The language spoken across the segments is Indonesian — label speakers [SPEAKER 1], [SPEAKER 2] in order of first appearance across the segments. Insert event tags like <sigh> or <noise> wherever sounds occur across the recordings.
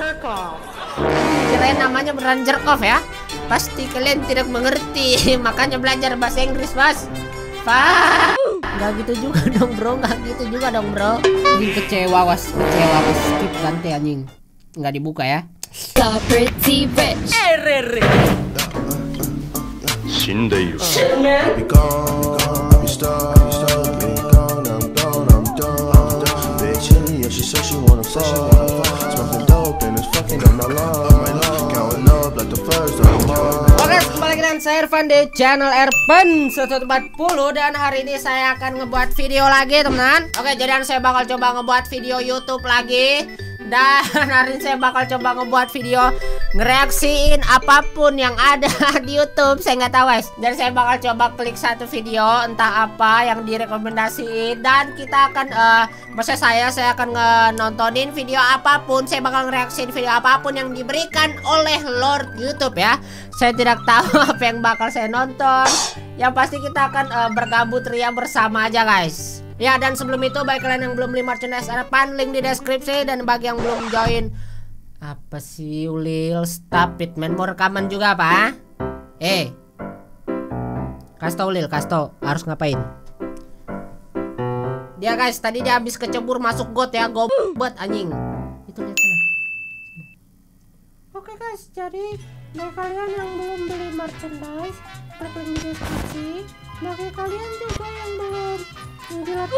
[SPEAKER 1] Jerkov. Kirain namanya beneran Jerkov ya? Pasti kalian tidak mengerti, <laughs> makanya belajar bahasa Inggris, Mas. Pak. Gak gitu, <laughs> gitu juga dong, Bro. Gak gitu juga dong, Bro. Anjing kecewa, was kecewa, was skip ganti anjing. Nggak dibuka ya.
[SPEAKER 2] So pretty rich.
[SPEAKER 3] Eh, RR. Shindai.
[SPEAKER 1] Oke, kembali dengan saya Irfan di channel Erpen 140 dan hari ini saya akan ngebuat video lagi, teman. Oke, jadi saya bakal coba ngebuat video YouTube lagi. Dan <laughs> hari ini saya bakal coba ngebuat video ngereaksiin apa pun yang ada <laughs> di YouTube. Saya nggak tahu, guys. Dan saya bakal coba klik satu video entah apa yang direkomendasiin dan kita akan eh maksudnya saya saya akan nontonin video apa pun. Saya bakal ngereaksiin video apa pun yang diberikan oleh Lord YouTube ya. Saya tidak tahu <laughs> apa yang bakal saya nonton. Yang pasti kita akan eh, bergabut ria bersama aja, guys. Ya dan sebelum itu bagi kalian yang belum beli merchandise ada pan link di deskripsi. Dan bagi yang belum join apa sih Ulil? Stop it man. Mau rekaman juga apa? Eh Kasih tau Ulil kasih tau harus ngapain? Dia guys tadi dia habis kecebur masuk got ya gobet anjing. Itu lihat sana. Oke guys jadi bagi kalian yang belum beli merchandise klik di deskripsi. Bagi kalian juga yang belum menjilat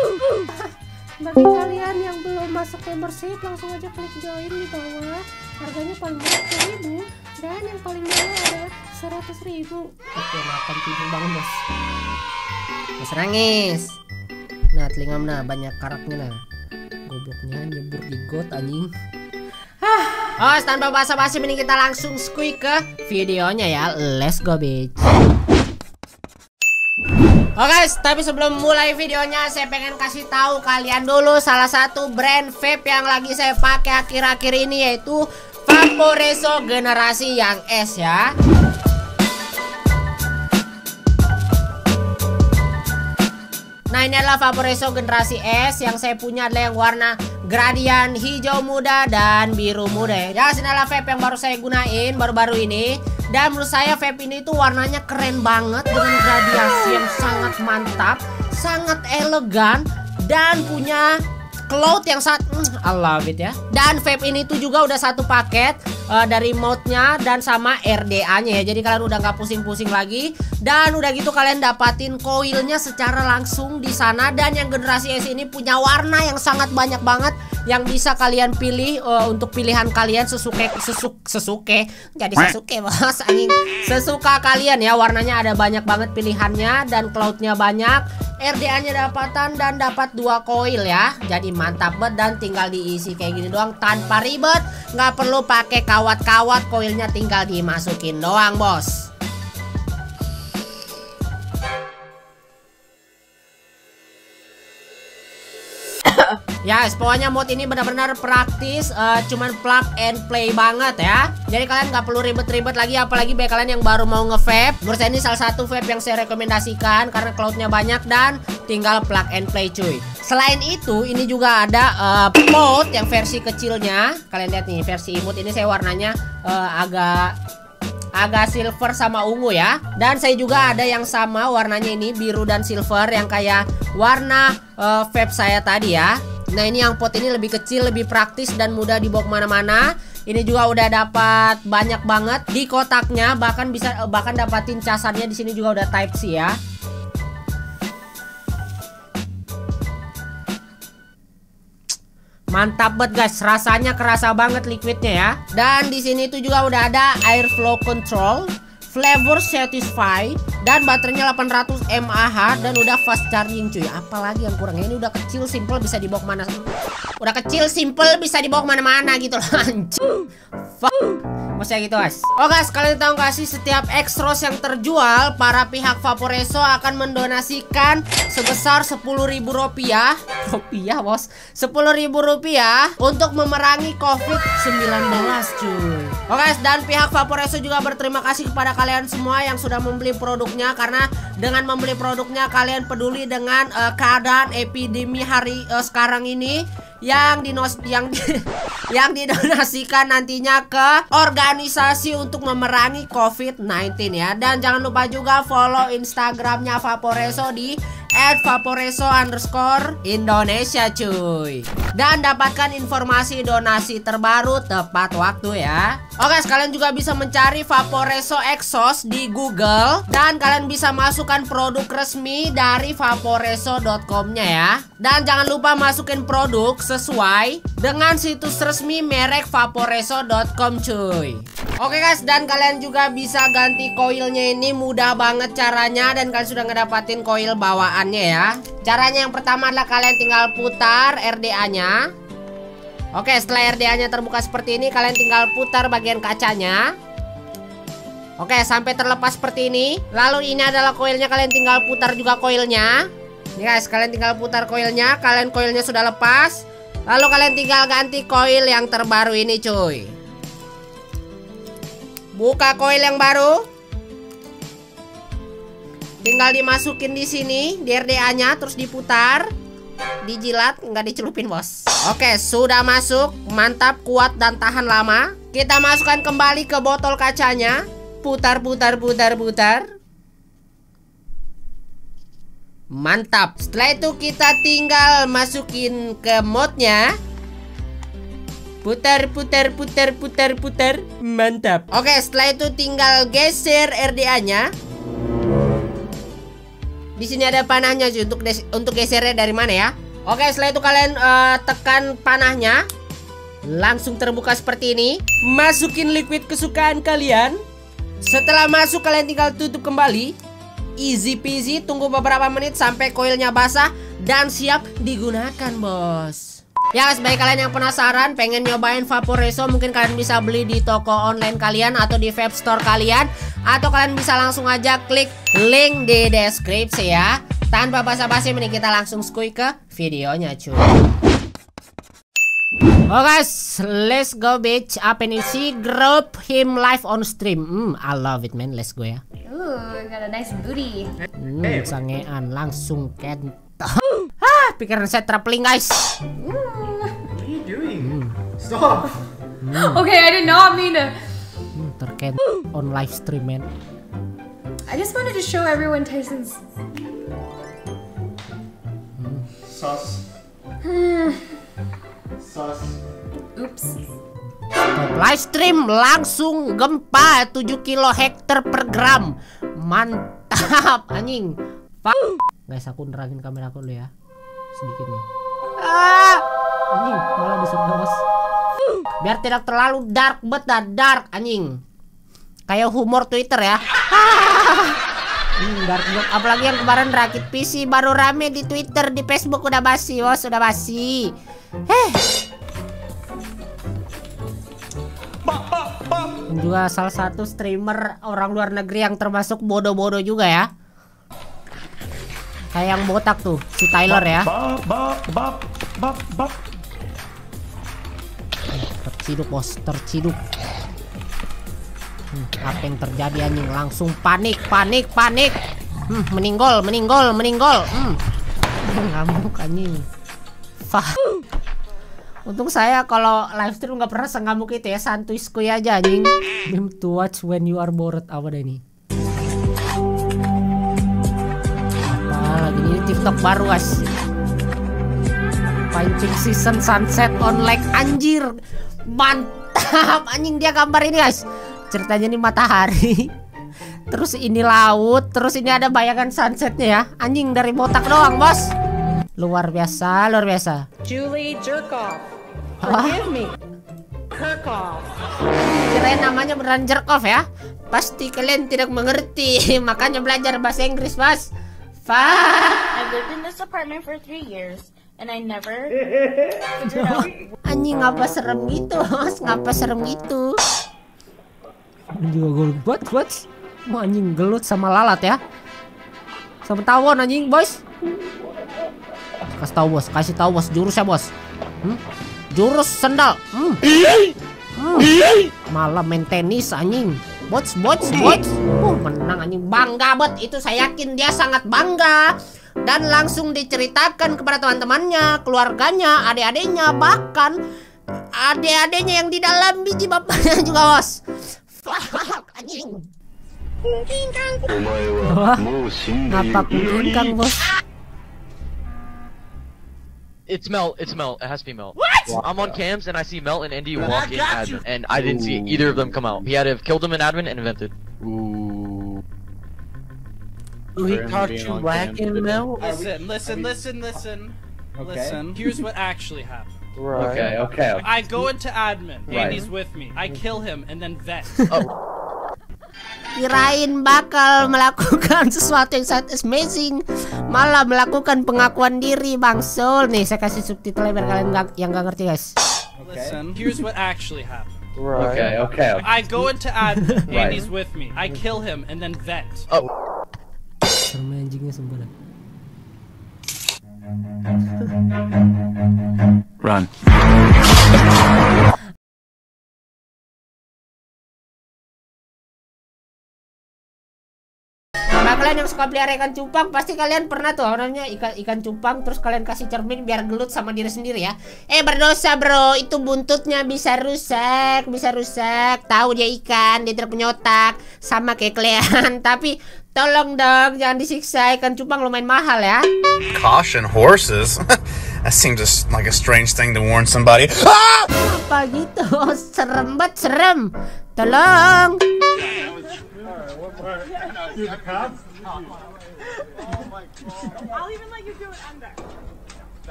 [SPEAKER 1] <laughs> bagi kalian yang belum masuk membership langsung aja klik join di bawah. Harganya paling murah ribu dan yang paling murah ada seratus ribu. Oke makan tidur bangun bos Mas nangis nah telinga mana? Banyak karaknya nah. Gobloknya nyebur di got anjing. Oh, tanpa basa-basi mending kita langsung squeak ke videonya ya. Let's go, bitch. Oke guys, tapi sebelum mulai videonya saya pengen kasih tahu kalian dulu salah satu brand vape yang lagi saya pakai akhir-akhir ini yaitu Vaporeso generasi yang S ya. Nah ini adalah Vaporeso generasi S yang saya punya adalah yang warna gradian hijau muda dan biru muda ya. Ini adalah vape yang baru saya gunain baru-baru ini dan menurut saya vape ini tuh warnanya keren banget dengan gradiasi yang sangat mantap, sangat elegan dan punya cloud yang sangat mm, I ya. Dan vape ini tuh juga udah satu paket uh, dari mode-nya dan sama RDA-nya ya. Jadi kalian udah nggak pusing-pusing lagi dan udah gitu kalian dapatin koilnya secara langsung di sana dan yang generasi S ini punya warna yang sangat banyak banget yang bisa kalian pilih uh, untuk pilihan kalian sesuke sesuk sesuke. Jadi sesuke <laughs> bos anjing. Sesuka kalian ya warnanya ada banyak banget pilihannya dan cloudnya banyak. RDA nya dapatan dan dapat dua koil ya. Jadi mantap banget dan tinggal diisi kayak gini doang tanpa ribet. Nggak perlu pakai kawat-kawat koilnya tinggal dimasukin doang bos Ya, yes, pokoknya mod ini benar-benar praktis, uh, cuman plug and play banget ya. Jadi kalian nggak perlu ribet-ribet lagi, apalagi bagi kalian yang baru mau nge-vape. Menurut saya ini salah satu vape yang saya rekomendasikan karena cloudnya banyak dan tinggal plug and play cuy. Selain itu, ini juga ada uh, mode yang versi kecilnya. Kalian lihat nih, versi imut ini saya warnanya uh, agak agak silver sama ungu ya. Dan saya juga ada yang sama warnanya ini biru dan silver yang kayak warna uh, vape saya tadi ya. Nah ini yang pot ini lebih kecil, lebih praktis dan mudah dibawa ke mana-mana. Ini juga udah dapat banyak banget di kotaknya, bahkan bisa bahkan dapatin casannya di sini juga udah Type C ya. Mantap banget guys, rasanya kerasa banget liquidnya ya. Dan di sini itu juga udah ada airflow control, flavor satisfy dan baterainya 800 mAh dan udah fast charging cuy. Apalagi yang kurang ini udah kecil, simple bisa dibawa ke mana? Udah kecil, simple bisa dibawa ke mana-mana gitu loh. <laughs> Fuck. Maksudnya gitu guys Oh guys kalian tahu gak sih setiap Extros yang terjual Para pihak Vaporeso akan mendonasikan Sebesar 10 ribu rupiah <laughs> Rupiah bos 10 ribu rupiah Untuk memerangi COVID-19 cuy Oke guys dan pihak Vaporeso juga berterima kasih kepada kalian semua Yang sudah membeli produknya Karena dengan membeli produknya Kalian peduli dengan uh, keadaan epidemi hari uh, sekarang ini yang dinos yang di, <laughs> yang didonasikan nantinya ke organisasi untuk memerangi COVID-19 ya. Dan jangan lupa juga follow Instagramnya Vaporeso di at Vaporeso underscore Indonesia cuy. Dan dapatkan informasi donasi terbaru tepat waktu ya. Oke sekalian juga bisa mencari Vaporeso Exhaust di Google. Dan kalian bisa masukkan produk resmi dari vaporeso.com-nya ya. Dan jangan lupa masukin produk sesuai dengan situs resmi merek vaporeso.com cuy. Oke guys dan kalian juga bisa ganti koilnya ini. Mudah banget caranya Dan kalian sudah ngedapatin koil bawaannya ya. Caranya yang pertama adalah kalian tinggal putar RDA-nya Oke setelah RDA-nya terbuka seperti ini Kalian tinggal putar bagian kacanya. Oke sampai terlepas seperti ini. Lalu ini adalah koilnya Kalian tinggal putar juga koilnya. Nih guys kalian tinggal putar koilnya Kalian koilnya sudah lepas. Lalu kalian tinggal ganti koil yang terbaru ini cuy. Buka koil yang baru. Tinggal dimasukin di sini, di RDA-nya terus diputar. Dijilat, nggak dicelupin, Bos. Oke, sudah masuk. Mantap, kuat dan tahan lama. Kita masukkan kembali ke botol kacanya. Putar, putar, putar, putar. Mantap. Setelah itu kita tinggal masukin ke modnya. Putar, putar, putar, putar, putar. Mantap. Oke, setelah itu tinggal geser RDA-nya. Di sini ada panahnya sih untuk untuk gesernya dari mana ya? Oke, setelah itu kalian eh, tekan panahnya. Langsung terbuka seperti ini. Masukin liquid kesukaan kalian. Setelah masuk kalian tinggal tutup kembali. Easy peasy, tunggu beberapa menit sampai koilnya basah dan siap digunakan, Bos. Ya sebagai kalian yang penasaran pengen nyobain Vaporeso mungkin kalian bisa beli di toko online kalian atau di web store kalian atau kalian bisa langsung aja klik link di deskripsi ya. Tanpa basa-basi mending kita langsung skuy ke videonya cuy. Oh guys, let's go bitch. Apa nih sih? Group him live on stream. Hmm, I love it man. Let's go ya.
[SPEAKER 2] Ooh, got a nice booty.
[SPEAKER 1] Hmm, sangean langsung kentang. <gasps> ah, pikiran saya traveling guys.
[SPEAKER 4] What are you doing? Stop!
[SPEAKER 2] Okay, I did not mean to.
[SPEAKER 1] Hmm, terkent on live stream man.
[SPEAKER 2] I just wanted to show everyone Tyson's.
[SPEAKER 4] Sus. <sighs> Sus.
[SPEAKER 2] Oops.
[SPEAKER 1] Top live stream langsung gempa 7 kilo hektar per gram. Mantap <laughs> anjing. Fuck. Guys, aku nerangin kamera aku dulu ya. Sedikit nih. Ah! Anjing, malah disuruh bos. Biar tidak terlalu dark bet dah dark anjing. Kayak humor Twitter ya. <laughs> Hmm. Apalagi yang kemarin rakit PC baru rame di Twitter, di Facebook udah basi, bos, udah basi. Heh. Juga salah satu streamer orang luar negeri yang termasuk bodoh-bodoh juga ya. Kayak yang botak tuh, si Tyler ya. Terciduk bos, terciduk. Hmm, apa yang terjadi anjing? Langsung panik, panik, panik. Hmm, meninggal, meninggal, meninggal. Hmm. <laughs> Ngamuk anjing. Fah. Untung saya kalau live stream nggak pernah sengamuk itu ya, santuy skuy aja anjing. Game to watch when you are bored apa dah ini? Apa lagi ini TikTok baru guys. Pancing season sunset on lake anjir. Mantap anjing dia gambar ini guys. Ceritanya ini matahari. <laughs> Terus ini laut, terus ini ada bayangan sunsetnya ya. Anjing dari botak doang, Bos. Luar biasa, luar biasa.
[SPEAKER 5] Julie Jerkoff. Forgive me.
[SPEAKER 1] Kirain namanya beneran Jerkov ya. Pasti kalian tidak mengerti, <laughs> makanya belajar bahasa Inggris, Bos. Fuck.
[SPEAKER 6] I've lived in this apartment for three years, and I never <laughs>
[SPEAKER 1] Anjing ngapa serem gitu, Bos? Ngapa serem gitu? Juga gue buat buat Wah, anjing gelut sama lalat ya. Sama tawon anjing, boys. Kasih tahu bos, kasih tahu bos jurusnya bos. Hmm? Jurus sendal. Hmm. Hmm. Malah main tenis anjing. Bots, bots, bots. Uh, menang anjing bangga bet itu saya yakin dia sangat bangga. dan langsung diceritakan kepada teman-temannya, keluarganya, adik-adiknya, bahkan adik-adiknya yang di dalam biji bapaknya <laughs> juga bos. Fuck, anjing. Wah, ngapak mungkin kang bos.
[SPEAKER 7] It's Mel. It's Mel. It has to be Mel. What? I'm on cams and I see Mel and Indy walk in admin, and I didn't see either of them come out. He had to have killed him in admin and invented.
[SPEAKER 8] Ooh.
[SPEAKER 9] he
[SPEAKER 8] For him
[SPEAKER 9] caught
[SPEAKER 8] being
[SPEAKER 9] you
[SPEAKER 8] on
[SPEAKER 9] lacking,
[SPEAKER 8] cam.
[SPEAKER 9] Mel?
[SPEAKER 10] Listen, listen, listen, listen. Listen. Here's what actually happened.
[SPEAKER 9] Right.
[SPEAKER 8] Okay, okay.
[SPEAKER 10] I go into admin.
[SPEAKER 8] Right.
[SPEAKER 10] Andy's with me. I kill him and then vet.
[SPEAKER 1] Kirain bakal melakukan <laughs> sesuatu yang sangat amazing Malah melakukan pengakuan diri Bang Sul Nih saya kasih subtitle biar kalian nggak- yang gak ngerti guys
[SPEAKER 10] Listen. Here's what actually happened.
[SPEAKER 9] Right.
[SPEAKER 8] Okay, okay.
[SPEAKER 10] I go into admin.
[SPEAKER 8] Right.
[SPEAKER 10] Andy's with me. I kill him and then vet.
[SPEAKER 1] Serem anjingnya sumpah dah.
[SPEAKER 8] Run.
[SPEAKER 1] Kalian yang suka pelihara ikan cupang Pasti kalian pernah tuh orangnya ikan, ikan cupang Terus kalian kasih cermin biar gelut sama diri sendiri ya. Eh berdosa bro. Itu buntutnya bisa rusak Bisa rusak. Tahu dia ikan Dia tidak punya otak. Sama kayak kalian. <laughs> Tapi tolong dong Jangan disiksa. Ikan cupang lumayan mahal ya.
[SPEAKER 11] Caution horses. <laughs> that seems like a strange thing to warn somebody. Ah!
[SPEAKER 1] Apa gitu? <laughs> Serem banget serem. Tolong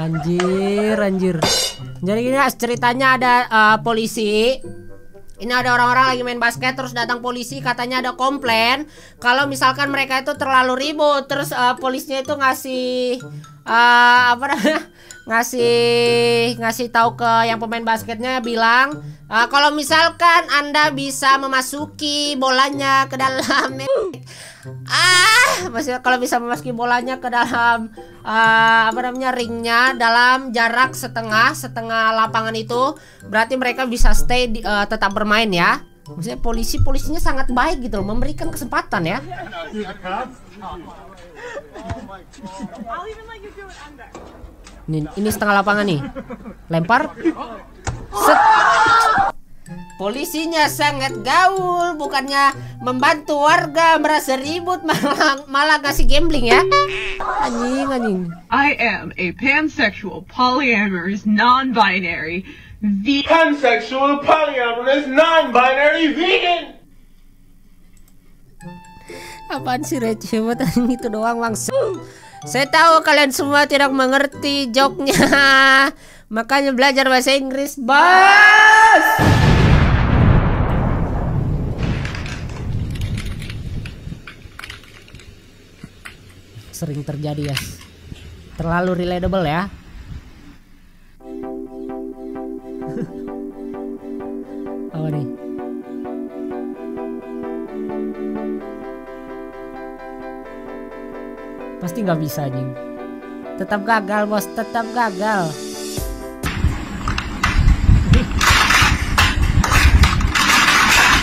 [SPEAKER 1] Anjir, anjir. Jadi gini guys, ceritanya ada eh, polisi. Ini ada orang-orang lagi main basket terus datang polisi katanya ada komplain kalau misalkan mereka itu terlalu ribut terus eh, polisinya itu ngasih eh, apa namanya? Ngasih ngasih tahu ke yang pemain basketnya bilang eh, kalau misalkan Anda bisa memasuki bolanya ke dalam <laughs> ah masih kalau bisa memasuki bolanya ke dalam eh, apa namanya ringnya dalam jarak setengah setengah lapangan itu berarti mereka bisa stay di- eh, tetap bermain ya. Maksudnya polisi polisinya sangat baik gitu loh memberikan kesempatan ya <laughs> ini, ini setengah lapangan nih lempar Set. Polisinya sangat gaul, bukannya membantu warga merasa ribut malah malah kasih gambling ya. Anjing anjing.
[SPEAKER 5] I am a pansexual, polyamorous, non-binary, vegan.
[SPEAKER 4] Pansexual, polyamorous, non-binary, vegan.
[SPEAKER 1] Apaan sih receh banget itu doang bang. Saya tahu kalian semua tidak mengerti joknya. <laughs> Makanya belajar bahasa Inggris, bos. Sering terjadi ya. Terlalu relatable ya. <laughs> Apa nih? Pasti nggak bisa anjing. Tetap gagal bos, tetap gagal.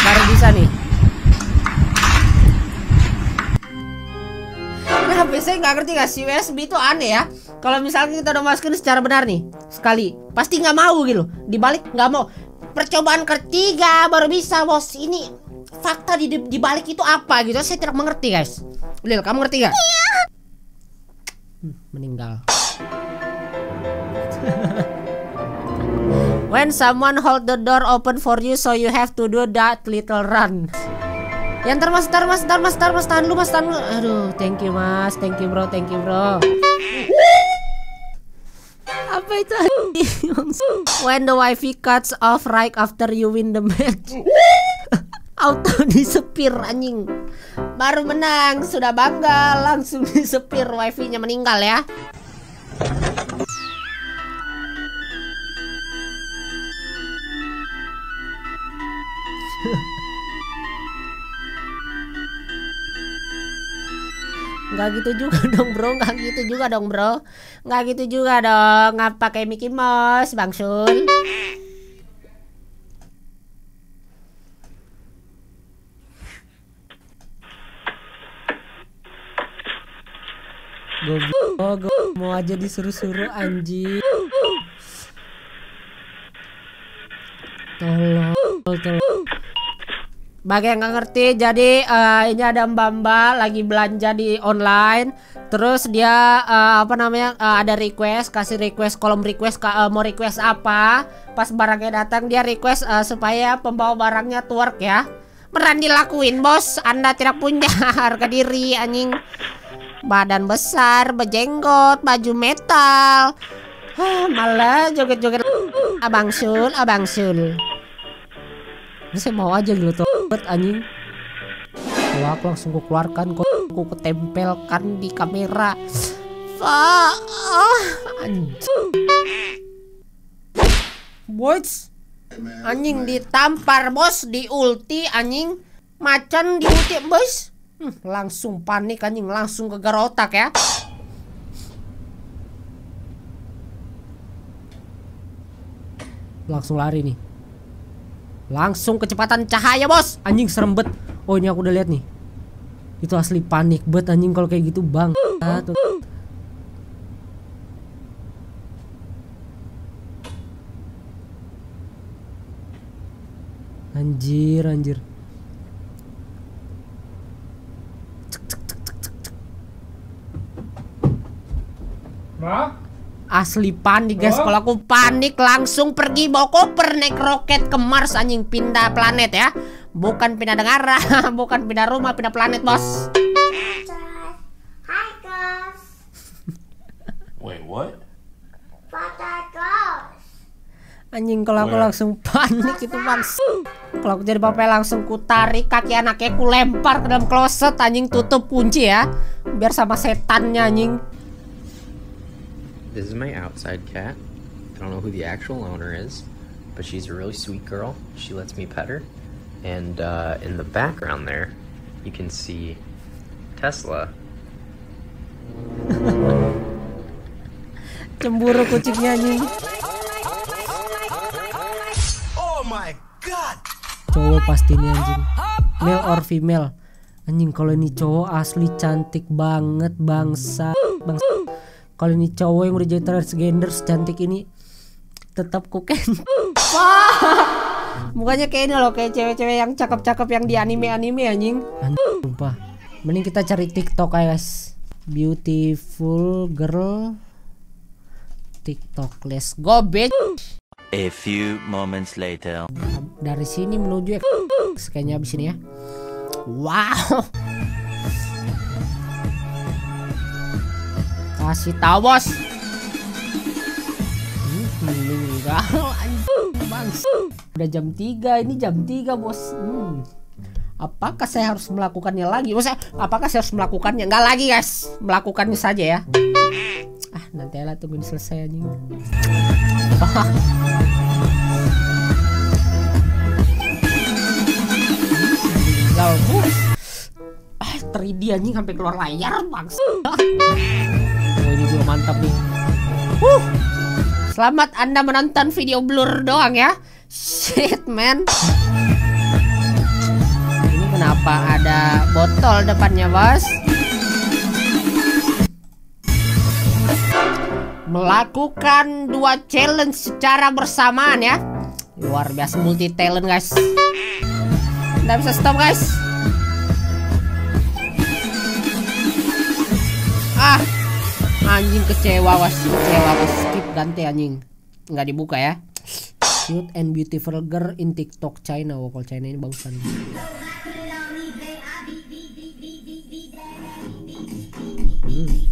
[SPEAKER 1] Baru bisa nih. Kenapa saya nggak ngerti nggak sih USB itu aneh ya. Kalau misalnya kita udah masukin secara benar nih sekali, pasti nggak mau gitu. Dibalik nggak mau. Percobaan ketiga baru bisa bos. Ini fakta di di balik itu apa gitu? Saya tidak mengerti guys. Lil, kamu ngerti gak? Hmm, meninggal. <laughs> When someone hold the door open for you, so you have to do that little run. Yang ntar mas, ntar mas, ntar mas, mas, tahan lu mas, tahan lu. Aduh, thank you mas, thank you bro, thank you bro. Apa itu? <laughs> When the wifi cuts off right after you win the match. <laughs> Auto <laughs> disepir anjing. Baru menang, sudah bangga, langsung <laughs> disepir wifi-nya meninggal ya. Nggak gitu juga <laughs> dong bro, nggak gitu juga dong bro Nggak gitu juga dong, ngapa pakai Mickey Mouse Bang Sul Goblok, gue mau aja disuruh-suruh anjing. Tolong, tolong. Bagi yang nggak ngerti, jadi eh, ini ada Mbak Mbak lagi belanja di online. Terus dia eh, apa namanya eh, ada request, kasih request kolom request eh, mau request apa. Pas barangnya datang dia request eh, supaya pembawa barangnya twerk ya. Beneran dilakuin bos, Anda tidak punya <laughs> harga diri anjing. Badan besar, berjenggot, baju metal. Malah joget-joget Abang Sul, Abang Sul. Saya mau aja gitu bet anjing. Kalau aku langsung ku keluarkan kok aku ketempelkan di kamera. Wah, ah, anjing. Boys, anjing ditampar bos di ulti anjing. Macan di ulti bos. Hmm, langsung panik anjing, langsung ke otak ya. Langsung lari nih. Langsung kecepatan cahaya bos Anjing serem bet Oh ini aku udah lihat nih Itu asli panik bet anjing kalau kayak gitu bang Ah, tuh. Anjir anjir Asli panik guys. Kalau aku panik langsung pergi bawa koper Naik roket ke Mars anjing. Pindah planet ya. Bukan pindah negara <laughs> Bukan pindah rumah Pindah planet bos.
[SPEAKER 6] Hi guys. <laughs>
[SPEAKER 8] Wait, what?
[SPEAKER 1] Anjing kalau aku langsung panik itu bang Kalau aku jadi bapak langsung ku tarik kaki anaknya ku lempar ke dalam kloset Anjing. Tutup kunci ya. Biar sama setannya anjing
[SPEAKER 12] This is my outside cat. I don't know who the actual owner is, but she's a really sweet girl. She lets me pet her. And uh, in the background there, you can see Tesla.
[SPEAKER 1] Cemburu kucingnya anjing
[SPEAKER 3] Oh my god!
[SPEAKER 1] Cowok pasti ini anjing Male or female Anjing kalau ini cowok asli cantik banget bangsa Bangsa Kalau ini cowok yang udah jadi transgender secantik ini Tetap kuken <laughs> Mukanya kayak ini loh Kayak cewek-cewek yang cakep-cakep yang di anime-anime anjing. Anjing sumpah. Mending kita cari tiktok aja guys. Beautiful girl. TikTok let's go bitch.
[SPEAKER 13] A few moments later.
[SPEAKER 1] dari sini menuju ya kayaknya abis ini ya. Wow kasih tahu bos. Meninggal udah jam 3 ini jam 3 bos. Hmm. apakah saya harus melakukannya lagi? Maksudnya, apakah saya harus melakukannya? Nggak lagi guys. Melakukannya saja ya. Ah nanti lah tungguin selesai anjing. <laughs> Bos. Ah, 3D anjing sampai keluar layar bang. Oh ini juga mantap nih. Huh. Selamat Anda menonton video blur doang ya. Shit man. Ini kenapa ada botol depannya bos? Melakukan dua challenge secara bersamaan ya. Luar biasa multi talent guys. Nggak bisa stop guys Ah Anjing kecewa was Kecewa was Skip ganti anjing Nggak dibuka ya Cute and beautiful girl in TikTok China kalau China ini bagusan Hmm.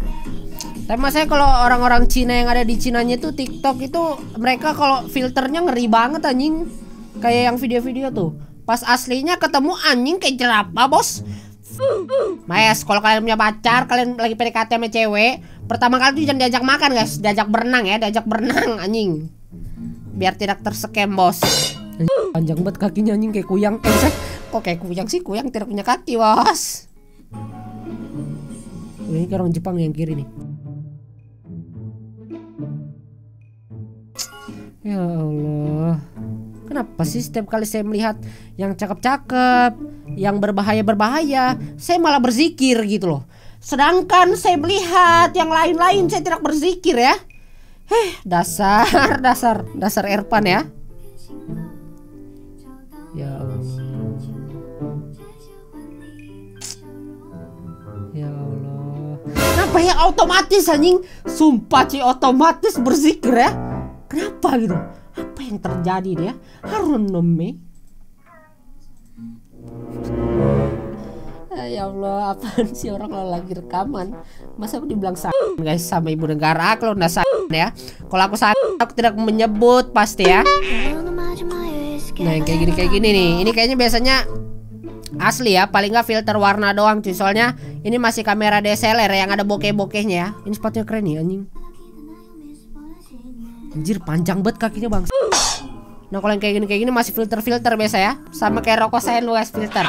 [SPEAKER 1] Tapi saya kalau orang-orang Cina yang ada di Cinanya tuh TikTok itu mereka kalau filternya ngeri banget anjing. Kayak yang video-video tuh. Pas aslinya ketemu anjing kayak jerapah, Bos. Mas, kalau kalian punya pacar, kalian lagi PDKT sama cewek, pertama kali tuh jangan diajak makan, guys. Diajak berenang ya, diajak berenang anjing. Biar tidak tersekem, Bos. Panjang banget kakinya anjing kayak kuyang. Eh, kok kayak kuyang sih? Kuyang tidak punya kaki, Bos. Ini orang Jepang yang kiri nih. Ya Allah. Kenapa sih setiap kali saya melihat yang cakep-cakep, yang berbahaya-berbahaya, saya malah berzikir gitu loh. Sedangkan saya melihat yang lain-lain saya tidak berzikir ya. Heh, dasar, <laughs> dasar, dasar Erpan ya. Ya Allah. Ya Allah. Kenapa ya otomatis anjing? Sumpah Ci otomatis berzikir ya. Kenapa gitu? Apa yang terjadi dia? Harun nome. Ya Allah, apaan sih orang kalau lagi rekaman? Masa aku dibilang sakit guys sama ibu negara Kalau udah sakit ya. Kalau aku sakit aku tidak menyebut pasti ya. Nah yang kayak gini kayak gini nih. Ini kayaknya biasanya asli ya Paling nggak filter warna doang cuy. Soalnya ini masih kamera DSLR yang ada bokeh-bokehnya ya. Ini sepatunya keren nih anjing. Anjir panjang banget kakinya bang. Nah kalau yang kayak gini kayak gini masih filter-filter biasa ya. Sama kayak rokok saya luas filter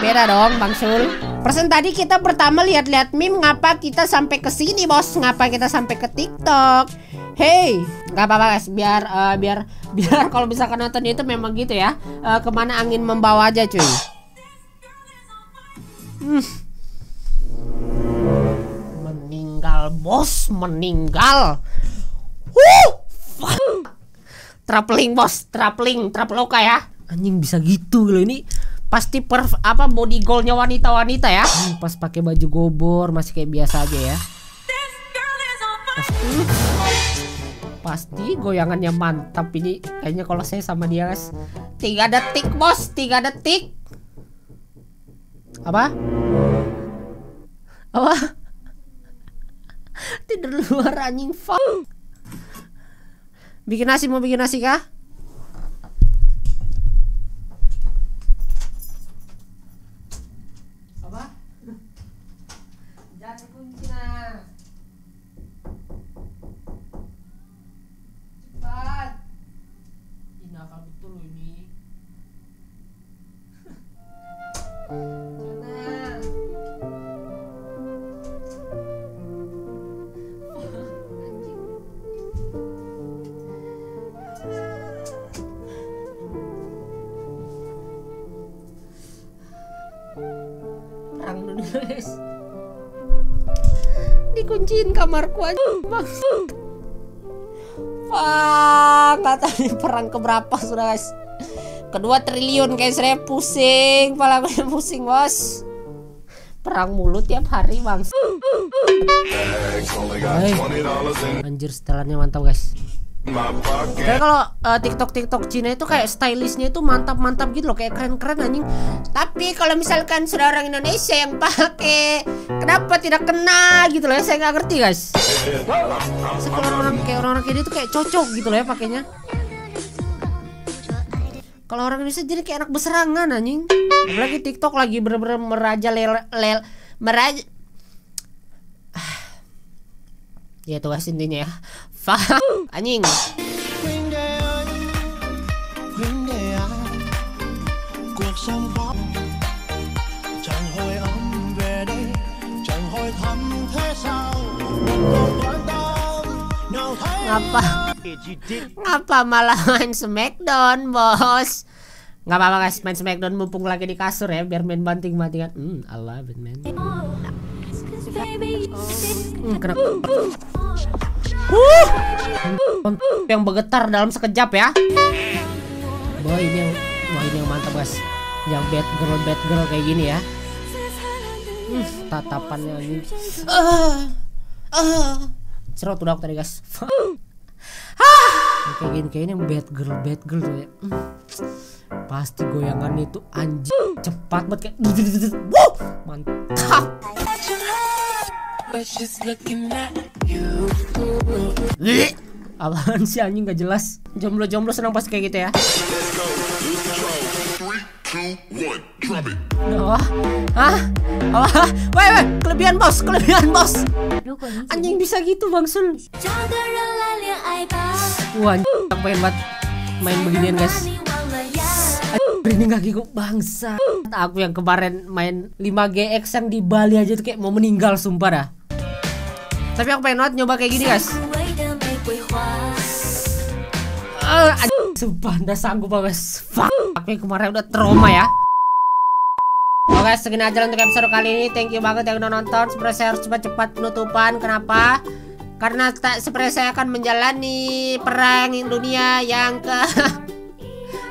[SPEAKER 1] Beda dong Bang Sul. Persen tadi kita pertama lihat-lihat meme ngapa kita sampai ke sini, Bos? Ngapa kita sampai ke TikTok? Hey, nggak apa-apa guys, biar eh, biar <laughs> biar kalau misalkan nonton itu memang gitu ya. Eh, ke mana angin membawa aja, cuy. Hmm. Meninggal, Bos, meninggal. Wuh! Fuck. Trapling, Bos, trapling, traploka ya. Anjing bisa gitu loh ini pasti per apa body goalnya wanita-wanita ya. Pas pakai baju gobor masih kayak biasa aja ya. Pasti, pasti goyangannya mantap ini. Kayaknya kalau saya sama dia guys. Tiga detik bos. Tiga detik. Apa? Apa? Tidur luar anjing. Fuck. Bikin nasi mau bikin nasi kah jangan kunci nah cepat dikunciin kamarku aja. Maksud Wah, kata ini perang keberapa sudah guys? Kedua triliun guys, saya pusing Pala gue pusing bos. Perang mulu tiap hari bang. Anjir setelannya mantap guys Kayak kalau eh, TikTok TikTok Cina itu kayak stylishnya itu mantap mantap gitu loh kayak keren keren anjing. Tapi kalau misalkan sudah orang Indonesia yang pakai, kenapa tidak kena gitu loh? ya? Saya nggak ngerti guys. Kalau orang kayak orang-orang kayak dia tuh kayak cocok gitu loh ya pakainya. Kalau orang Indonesia jadi kayak anak berserangan anjing. Apalagi TikTok lagi bener-bener meraja lel, lel meraja. Ya itu guys intinya ya. Fuck anjing. Ngapa? Ngapa malah main Smackdown, Bos? Nggak apa-apa guys, main Smackdown mumpung lagi di kasur ya, biar main banting-bantingan. Hmm, I love it, man. Hmm, kenapa? Uh, yang bergetar dalam sekejap ya. Boy, ini yang, wah ini yang mantap guys. Yang bad girl, bad girl kayak gini ya. Tatapannya ini. Ah, ah. Cerot udah aku tadi guys. Yang kayak gini kayaknya bad girl bad girl tuh ya. Pasti goyangan itu anjing cepat banget kayak Wuh, mantap. Ih, Apaan sih anjing? Gak jelas. Jomblo-jomblo senang pasti kayak gitu ya. Wah, Hah? Wah, weh, weh, kelebihan bos, kelebihan bos. Anjing bisa gitu bang Sul. Wah, anjing, aku pengen banget main beginian guys. Ini kakiku bangsa Aku yang kemarin main 5GX yang di Bali aja tuh kayak mau meninggal sumpah dah Tapi aku pengen banget nyoba kayak gini guys. Anjing, sumpah, udah sanggup banget Fuck, aku kemarin udah trauma ya. Oke segini aja untuk episode kali ini. Thank you banget yang udah nonton. Sebenarnya saya harus cepat-cepat penutupan. Kenapa? Karena tak saya akan menjalani perang dunia yang ke <laughs>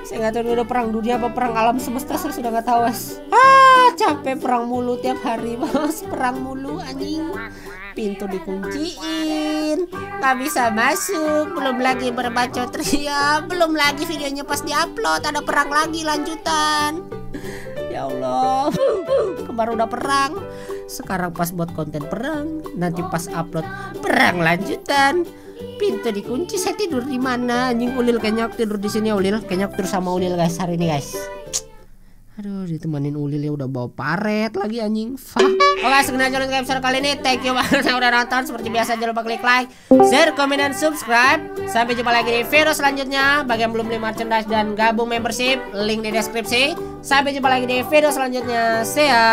[SPEAKER 1] Saya nggak tahu udah perang dunia apa perang alam semesta Saya sudah nggak tahu mas. Ah capek perang mulu tiap hari <laughs> mas. Perang mulu anjing. Pintu dikunciin. Nggak bisa masuk. Belum lagi berbacot ria Belum lagi videonya pas diupload. Ada perang lagi lanjutan. Ya Allah. <laughs> Kemarin udah perang. Sekarang pas buat konten perang. Nanti pas upload Perang lanjutan Pintu dikunci Saya tidur di mana? Anjing Ulil kayaknya aku tidur di sini Ulil Kayaknya aku tidur sama Ulil guys hari ini guys. Aduh ditemanin Ulil ya udah bawa paret lagi anjing. Fuck. Oke segini aja untuk episode kali ini. Thank you banget yang udah nonton. Seperti biasa jangan lupa klik like Share, komen, dan subscribe. Sampai jumpa lagi di video selanjutnya. Bagi yang belum beli merchandise dan gabung membership Link di deskripsi. Sampai jumpa lagi di video selanjutnya. See ya